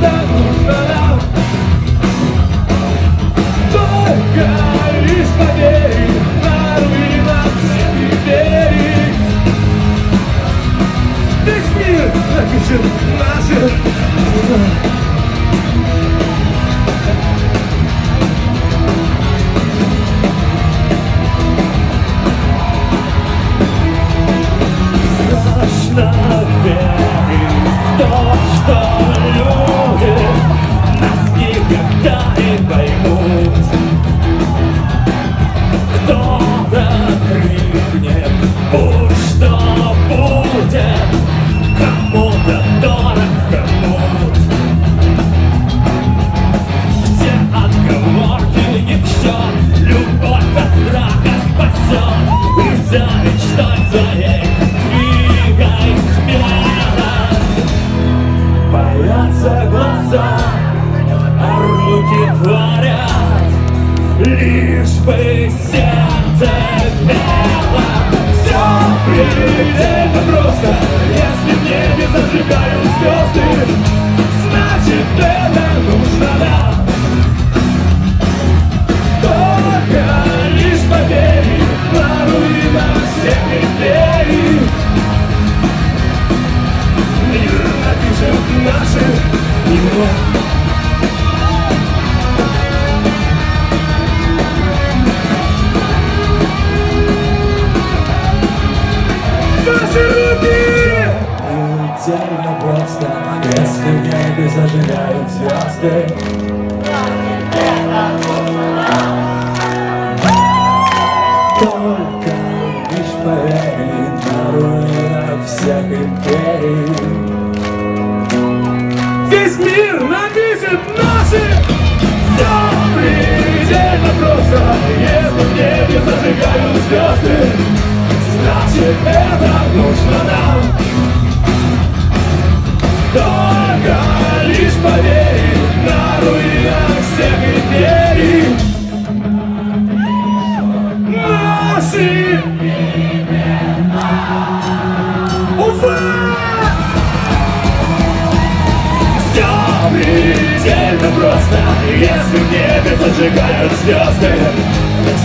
это нужно нам Только лишь поверь На руинах всех империй Весь мир напишет наши Страшно верить в то, что Нас dying, baby. Лишь бы сердце пело. Все предельно просто Если в небе зажигают звезды. Значит это нужно нам Только лишь поверь На руинах всех империй Мир напишет наши имена Ваши руки! Предельно просто, если в небе зажигают звезды. Только лишь поверь на руинах всех империй. Уфа! Все предельно просто Если в зажигают звезды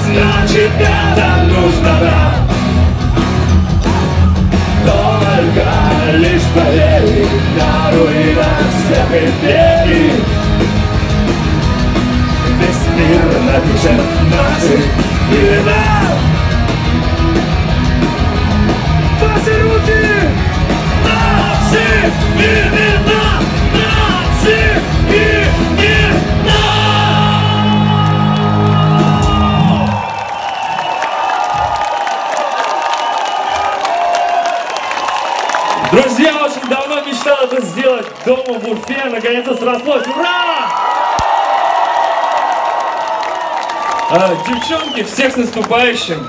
Значит это нужно нам Только лишь поверь На руинах всех Весь мир напишет наши имена Друзья, очень давно мечтал это сделать дома в Уфе, наконец-то срослось. Ура! А, девчонки, всех с наступающим!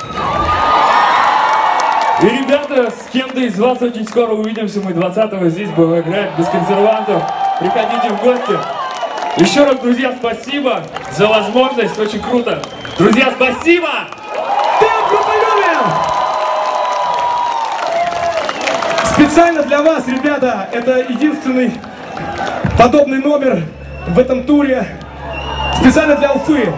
И, ребята, с кем-то из вас очень скоро увидимся. Мы 20-го здесь будем играть без консервантов. Приходите в гости. Еще раз, друзья, спасибо за возможность. Очень круто. Друзья, спасибо! Специально для вас, ребята, это единственный подобный номер в этом туре. Специально для Уфы.